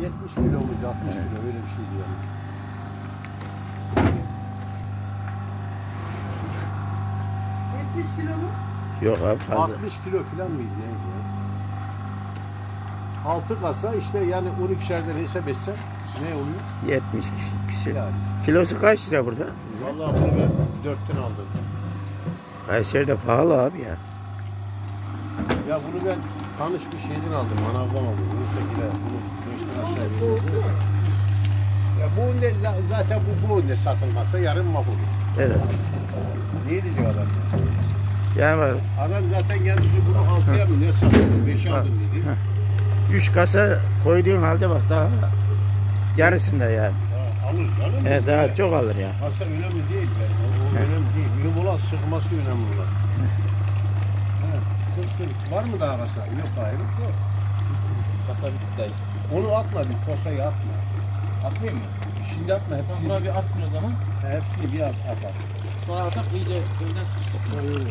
70 kilo muydu 60 kilo öyle bir şeydi yani. Yok abi fazla. 60 kilo falan mıydı neydi ya? 6 kasa işte yani 12'şerden hesap etsen ne oluyor? 70 kişi. kişi. Yani. Kilosu kaç lira burada? Vallahi bunu ben 4'ten aldım. Kayseri'de pahalı abi ya. Ya bunu ben tanış bir şeyden aldım. Manavdan aldım. Bunu tekile bunu bu za- zaten bu bu önde satılmazsa yarın mahvolur. Evet. Niye diyecek adam? Yani bak Adam zaten kendisi bunu altıya mı ne satıyor? Beşe aldım dedi. 3 kasa koyduğun halde bak daha yarısında yani. Ha, alır canım. Evet daha çok alır ya. Kasa önemli değil. Yani. O, önemli değil. Mühim olan sıkması önemli olan. Evet, sık sık. Var mı daha kasa? Yok hayır yok. Kasa bitti. Onu atma bir posayı atma. Atmayayım mı? Şimdi atma hepsini. Buna bir atsın o zaman. Hepsini bir at, at. at. Sonra atak iyice önden sıkıştırsın.